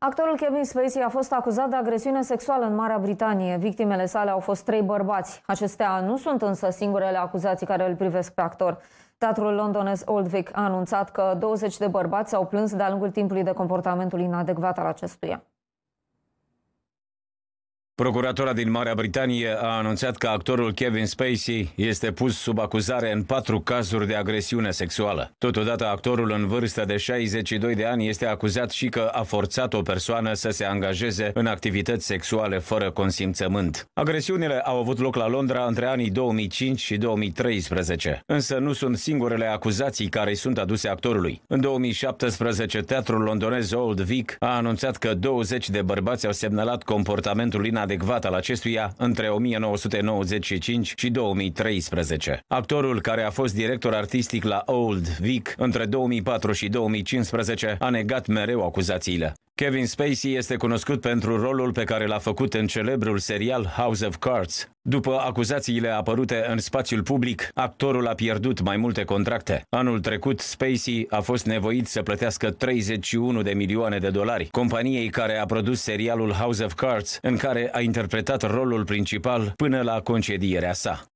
Actorul Kevin Spacey a fost acuzat de agresiune sexuală în Marea Britanie. Victimele sale au fost trei bărbați. Acestea nu sunt însă singurele acuzații care îl privesc pe actor. Teatrul londonez Old Vic a anunțat că 20 de bărbați s-au plâns de-a lungul timpului de comportamentul inadecvat al acestuia. Procuratura din Marea Britanie a anunțat că actorul Kevin Spacey este pus sub acuzare în patru cazuri de agresiune sexuală. Totodată, actorul în vârstă de 62 de ani este acuzat și că a forțat o persoană să se angajeze în activități sexuale fără consimțământ. Agresiunile au avut loc la Londra între anii 2005 și 2013, însă nu sunt singurele acuzații care sunt aduse actorului. În 2017, teatrul londonez Old Vic a anunțat că 20 de bărbați au semnalat comportamentul inadecvat adecvat al acestuia între 1995 și 2013. Actorul care a fost director artistic la Old Vic între 2004 și 2015 a negat mereu acuzațiile. Kevin Spacey este cunoscut pentru rolul pe care l-a făcut în celebrul serial House of Cards. După acuzațiile apărute în spațiul public, actorul a pierdut mai multe contracte. Anul trecut, Spacey a fost nevoit să plătească 31 de milioane de dolari companiei care a produs serialul House of Cards, în care a interpretat rolul principal până la concedierea sa.